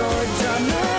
Lord, John.